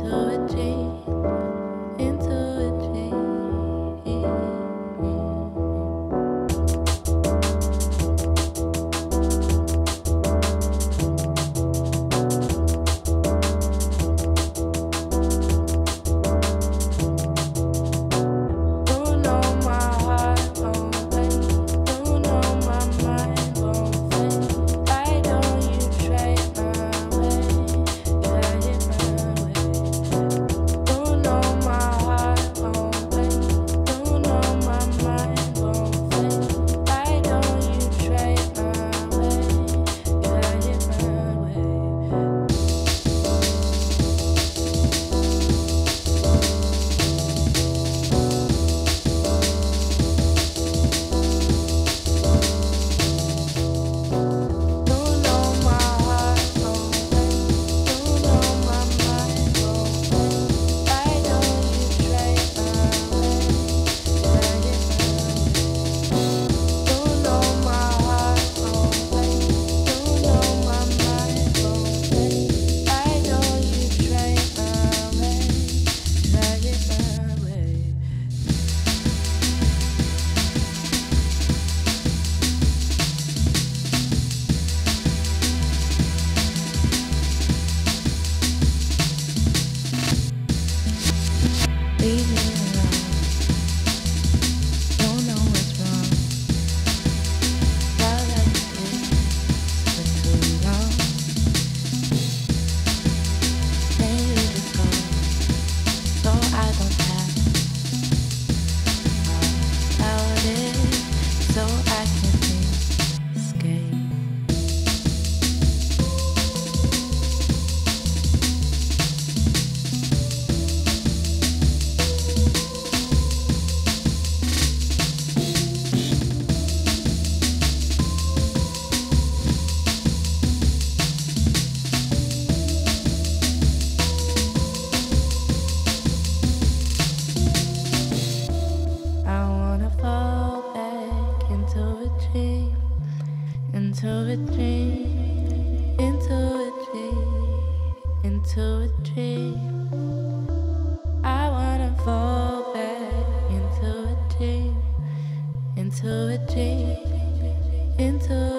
to a J. a dream, into a dream, into a dream. I wanna fall back into a dream, into a dream, into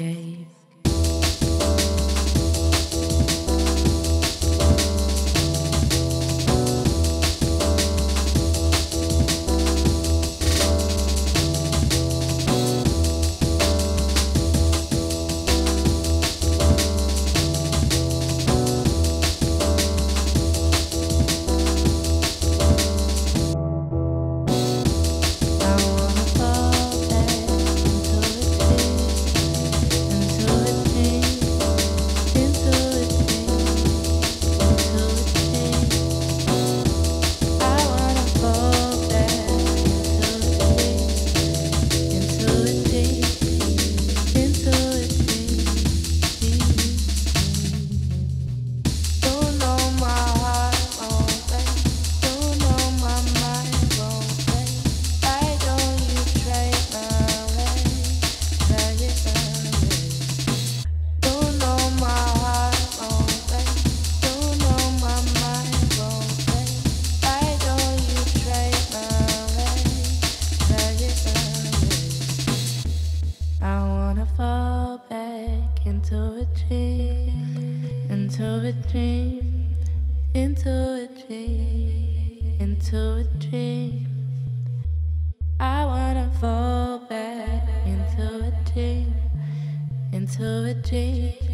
gave. into a dream, into a dream, into a dream. I wanna fall back into a dream, into a dream.